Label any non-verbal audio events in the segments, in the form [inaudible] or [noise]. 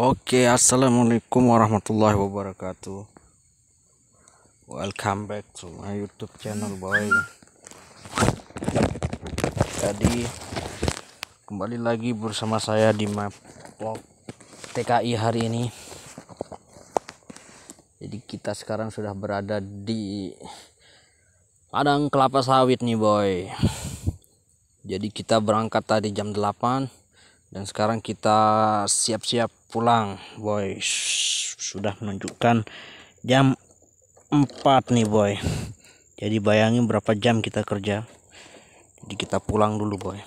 Oke, assalamualaikum warahmatullahi wabarakatuh. Welcome back to my YouTube channel, boy. Jadi kembali lagi bersama saya di map vlog TKI hari ini. Jadi kita sekarang sudah berada di padang kelapa sawit nih, boy. Jadi kita berangkat tadi jam 8 dan sekarang kita siap-siap pulang. Boy sudah menunjukkan jam 4 nih boy. Jadi bayangin berapa jam kita kerja. Jadi kita pulang dulu boy.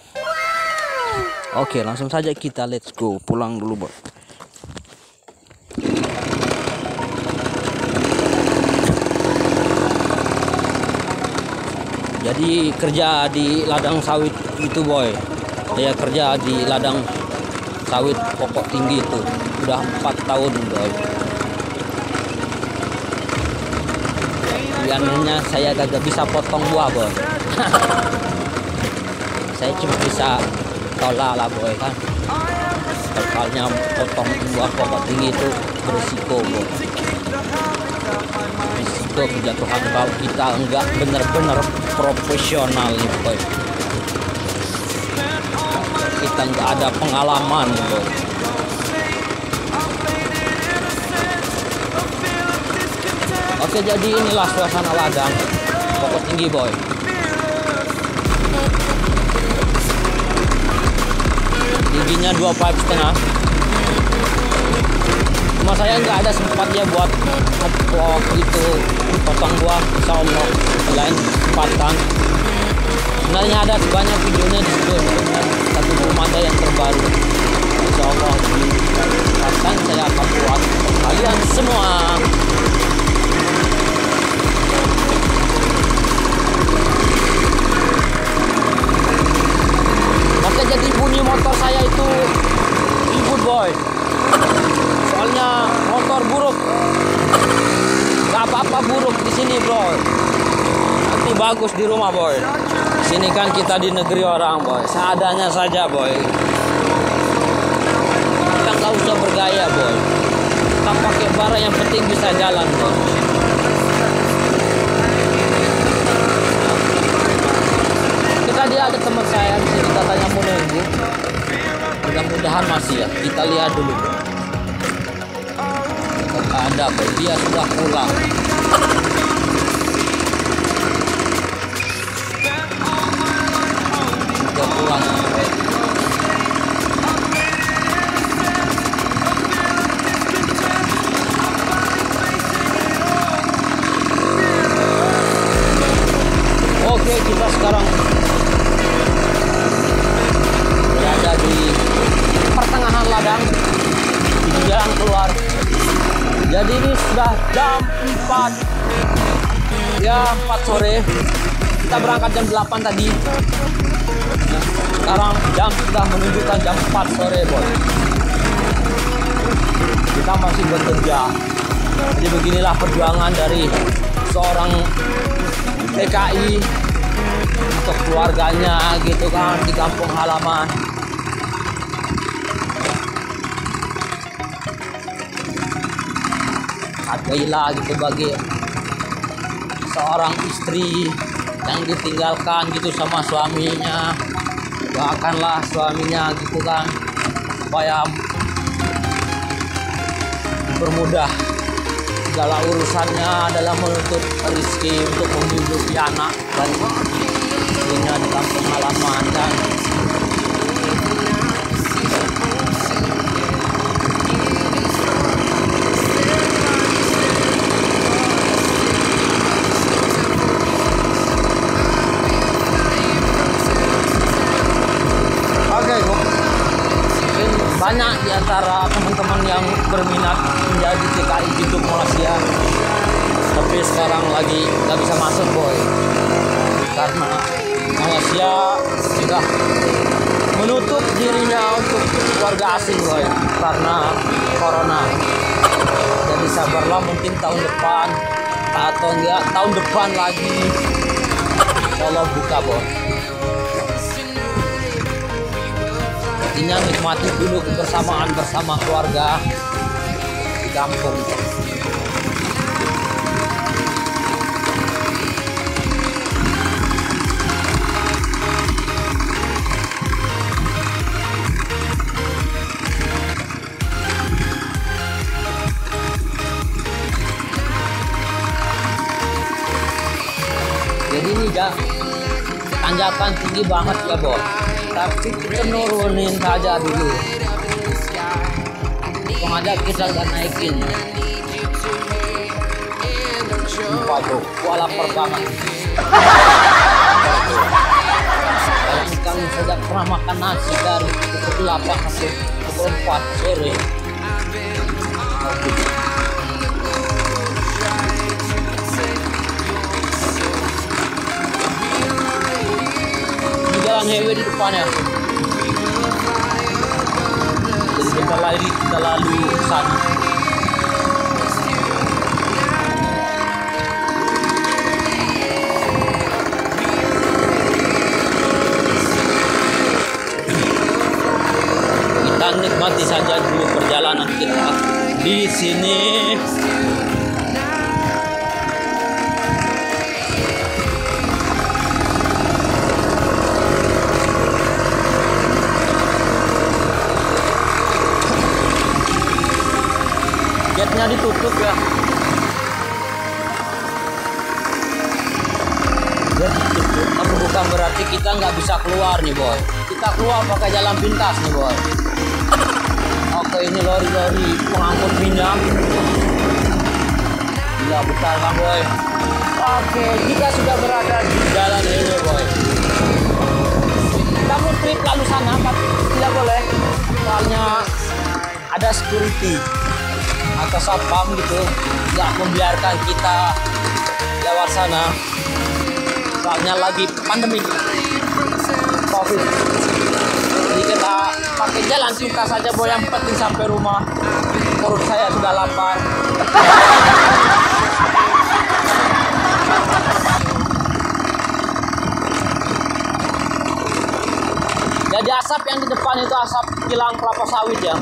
Oke langsung saja kita let's go. Pulang dulu boy. Jadi kerja di ladang sawit itu boy saya kerja di ladang sawit pokok tinggi itu. Udah empat tahun boy. Biasanya saya kagak bisa potong buah boy. [laughs] Saya cuma bisa tolak lah boy kan. Soalnya potong buah pokok tinggi itu berisiko boy. Risiko kejatuhan kalau kita enggak bener-bener profesional nih boy kita nggak ada pengalaman boy oke jadi inilah suasana ladang. Pokok tinggi boy. Tingginya dua pipe setengah cuma saya nggak ada sempatnya buat ngevlog gitu. Potong buah Allah lain kesempatan sebenarnya ada banyak videonya di situ. Satu belum ada yang terbaru. Insya Allah di kesempatan saya akan buat kalian semua. Oke jadi bunyi motor saya itu ribut boy. Soalnya motor buruk. Gak apa-apa buruk di sini bro nanti bagus di rumah boy sini kan kita di negeri orang boy. Seadanya saja boy. Kita nggak usah bergaya boy. Kita pakai barang yang penting bisa jalan boy. Kita dia ada teman saya di sini katanya mau nunggu. Mudah-mudahan masih ya. Kita lihat dulu ada boy. Dia sudah pulang Oke kita sekarang berada di pertengahan ladang. Di jalan keluar. Jadi ini sudah jam 4 ya 4 sore. Kita berangkat jam 8 tadi sekarang jam sudah menunjukkan jam 4 sore boy kita masih bekerja. Jadi beginilah perjuangan dari seorang TKI untuk keluarganya gitu kan di kampung halaman. Hargailah gitu bagi seorang istri yang ditinggalkan gitu sama suaminya doakanlah suaminya gitu kan supaya bermudah segala urusannya adalah menuntut rezeki untuk menghidupi anak dan istrinya di kampung halaman dan Oke, mungkin banyak di antara teman-teman yang berminat menjadi TKI YouTube Malaysia. Tapi sekarang lagi nggak bisa masuk boy, karena Malaysia sudah menutup dirinya untuk warga asing boy, karena corona. Jadi sabarlah mungkin tahun depan atau enggak tahun depan lagi, kalau buka boy. Artinya nikmati dulu kebersamaan bersama keluarga di kampung. Jadi ini ya tanjakan tinggi banget ya bos tapi kita nurunin saja dulu sengaja kita udah naikin lupa tuh gua lapar banget Kalian kan sudah pernah makan nasi dari pukul 8 sampai pukul 4 sore Jalan highway di depannya. Jadi kita lari kita lalu sana kita nikmati saja dulu perjalanan kita. Di sini Getnya ditutup ya. Tapi bukan berarti kita nggak bisa keluar nih boy. Kita keluar pakai jalan pintas nih boy. Oke ini lori-lori pengangkut minyak. Gila besar kan boy. Oke kita sudah berada di jalan ini boy. Kita mau trip lalu sana, tapi tidak boleh. Soalnya ada security atau satpam gitu nggak membiarkan kita lewat sana. Soalnya lagi pandemi. Covid. Jadi kita pakai jalan kita saja boy yang penting sampai rumah. Perut saya sudah lapar. Jadi asap yang di depan itu asap kilang kelapa sawit ya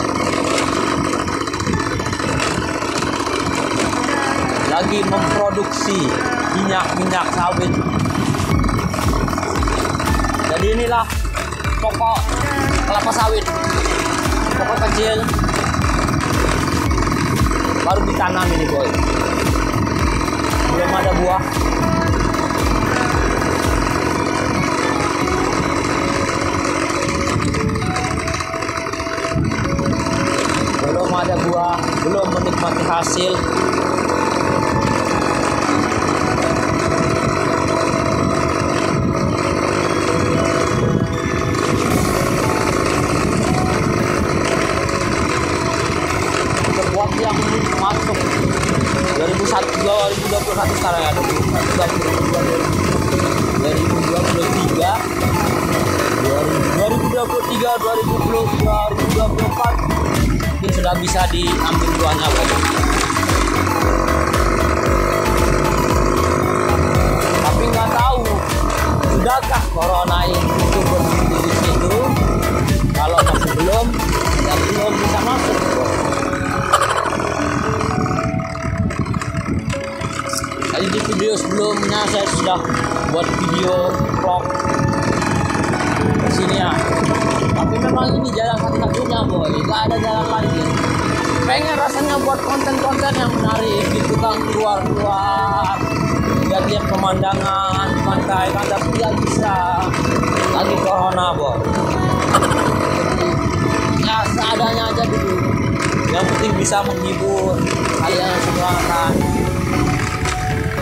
lagi memproduksi minyak-minyak sawit. Jadi inilah pokok kelapa sawit. Pokok kecil baru ditanam ini boy. Belum ada buah. Belum ada buah, belum menikmati hasil. buat masuk 2001 2021 sekarang ya 2021 2023 2023 2020 2024 mungkin sudah bisa diambil buahnya Pak. tapi nggak tahu sudahkah corona itu berhenti di situ kalau masih belum ya belum bisa masuk video sebelumnya saya sudah buat video vlog ke sini ya. Tapi memang ini jalan satu-satunya boy, nggak ada jalan lain. Pengen rasanya buat konten-konten yang menarik gitu kan keluar-keluar lihat-lihat pemandangan pantai kan tapi nggak bisa lagi corona boy. Ya seadanya aja dulu. Yang penting bisa menghibur kalian semua kan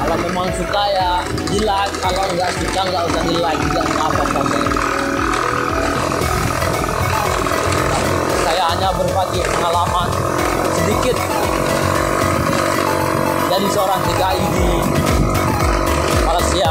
kalau memang suka ya di like kalau nggak suka nggak usah di like juga apa-apa saya hanya berbagi pengalaman sedikit dari seorang TKI di Malaysia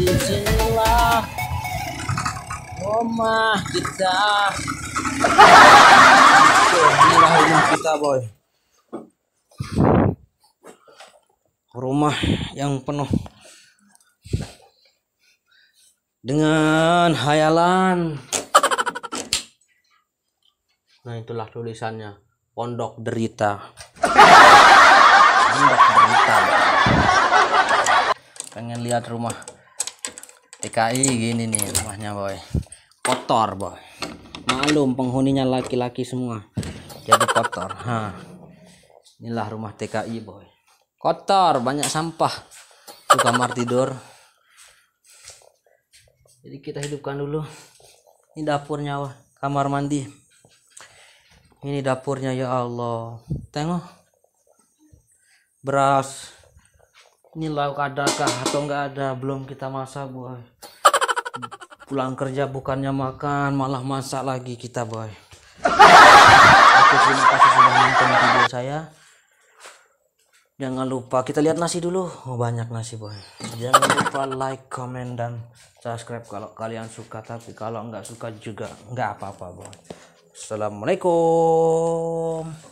di sinilah rumah kita. Tuh, inilah rumah kita boy. Rumah yang penuh dengan hayalan nah itulah tulisannya. Pondok derita. Pondok derita. Pengen lihat rumah. TKI gini nih rumahnya boy. Kotor boy. Malum penghuninya laki-laki semua jadi kotor. Ha. Inilah rumah TKI boy. Kotor banyak sampah. Itu kamar tidur. Jadi kita hidupkan dulu. Ini dapurnya wah. kamar mandi. Ini dapurnya ya Allah. Tengok. Beras ini lauk adakah atau enggak ada? Belum kita masak boy. Pulang kerja bukannya makan malah masak lagi kita boy. Oke terima kasih sudah nonton video saya. Jangan lupa kita lihat nasi dulu. Oh banyak nasi boy. Jangan lupa like comment dan subscribe kalau kalian suka. Tapi kalau nggak suka juga nggak apa-apa boy. Assalamualaikum